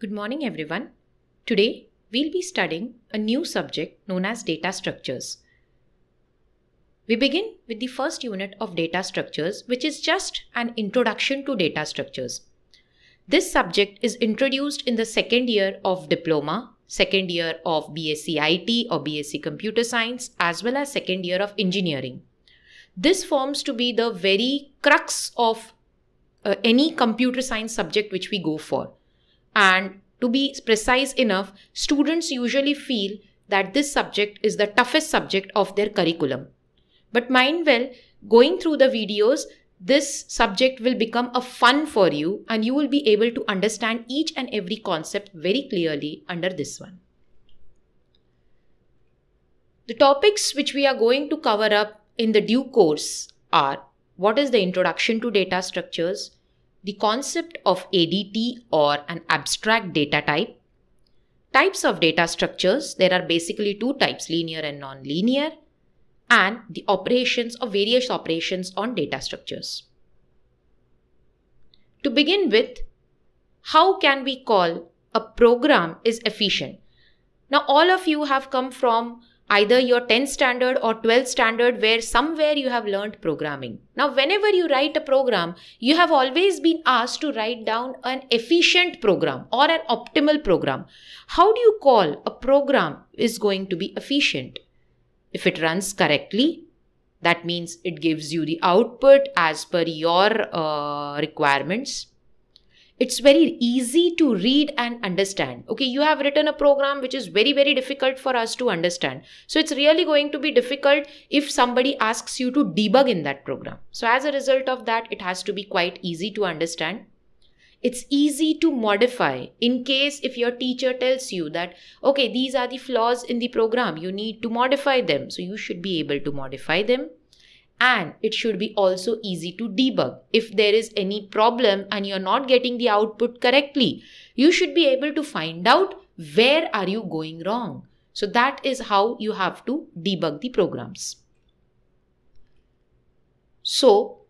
Good morning, everyone. Today, we'll be studying a new subject known as data structures. We begin with the first unit of data structures, which is just an introduction to data structures. This subject is introduced in the second year of diploma, second year of BSc IT or BSc Computer Science, as well as second year of engineering. This forms to be the very crux of uh, any computer science subject which we go for. And to be precise enough, students usually feel that this subject is the toughest subject of their curriculum. But mind well, going through the videos, this subject will become a fun for you and you will be able to understand each and every concept very clearly under this one. The topics which we are going to cover up in the due course are what is the introduction to data structures, the concept of ADT or an abstract data type, types of data structures, there are basically two types, linear and non-linear, and the operations or various operations on data structures. To begin with, how can we call a program is efficient? Now, all of you have come from either your 10th standard or 12th standard where somewhere you have learned programming. Now, whenever you write a program, you have always been asked to write down an efficient program or an optimal program. How do you call a program is going to be efficient? If it runs correctly, that means it gives you the output as per your uh, requirements it's very easy to read and understand. Okay you have written a program which is very very difficult for us to understand. So it's really going to be difficult if somebody asks you to debug in that program. So as a result of that it has to be quite easy to understand. It's easy to modify in case if your teacher tells you that okay these are the flaws in the program you need to modify them. So you should be able to modify them and it should be also easy to debug. If there is any problem and you're not getting the output correctly, you should be able to find out where are you going wrong. So that is how you have to debug the programs. So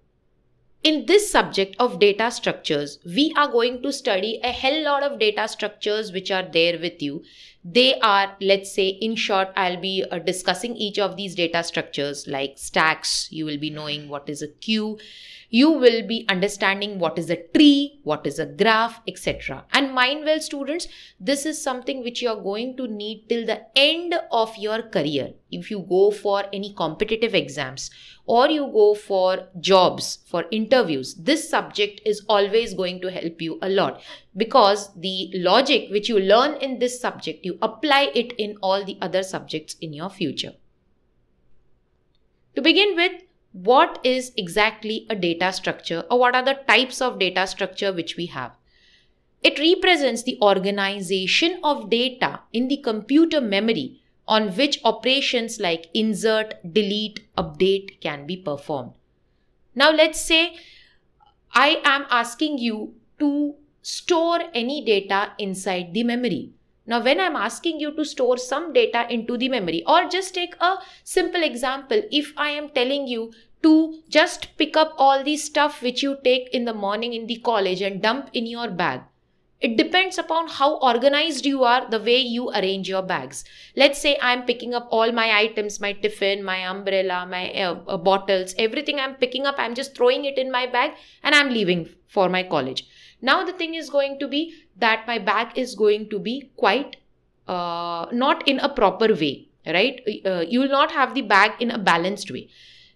in this subject of data structures, we are going to study a hell lot of data structures which are there with you. They are, let's say, in short, I'll be uh, discussing each of these data structures like stacks. You will be knowing what is a queue you will be understanding what is a tree, what is a graph, etc. And mind well, students, this is something which you are going to need till the end of your career. If you go for any competitive exams or you go for jobs, for interviews, this subject is always going to help you a lot because the logic which you learn in this subject, you apply it in all the other subjects in your future. To begin with, what is exactly a data structure or what are the types of data structure which we have. It represents the organization of data in the computer memory on which operations like insert, delete, update can be performed. Now let's say I am asking you to store any data inside the memory. Now, when I'm asking you to store some data into the memory, or just take a simple example, if I am telling you to just pick up all the stuff which you take in the morning in the college and dump in your bag. It depends upon how organized you are, the way you arrange your bags. Let's say I'm picking up all my items, my tiffin, my umbrella, my uh, uh, bottles, everything I'm picking up, I'm just throwing it in my bag and I'm leaving for my college. Now the thing is going to be that my bag is going to be quite uh, not in a proper way, right? Uh, you will not have the bag in a balanced way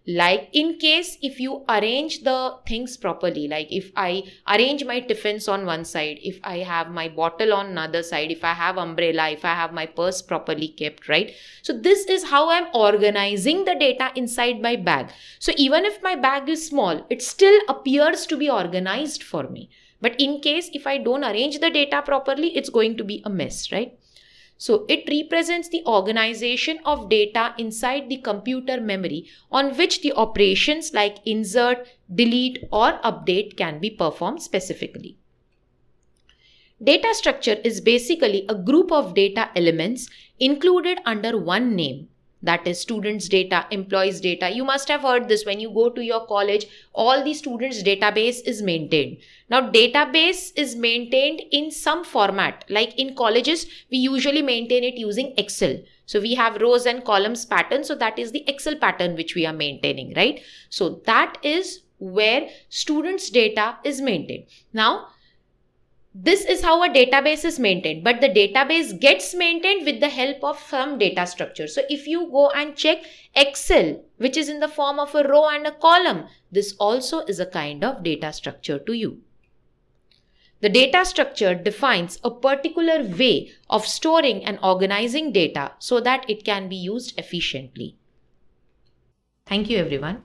like in case if you arrange the things properly like if i arrange my tiffins on one side if i have my bottle on another side if i have umbrella if i have my purse properly kept right? So this is how i'm organizing the data inside my bag. So even if my bag is small it still appears to be organized for me. But in case if i don't arrange the data properly it's going to be a mess right so it represents the organization of data inside the computer memory on which the operations like insert, delete or update can be performed specifically. Data structure is basically a group of data elements included under one name that is students data employees data. You must have heard this. When you go to your college all the students database is maintained. Now database is maintained in some format. Like in colleges we usually maintain it using excel. So we have rows and columns pattern. So that is the excel pattern which we are maintaining right? So that is where students data is maintained. Now this is how a database is maintained but the database gets maintained with the help of some data structure. So if you go and check excel which is in the form of a row and a column this also is a kind of data structure to you. The data structure defines a particular way of storing and organizing data so that it can be used efficiently. Thank you everyone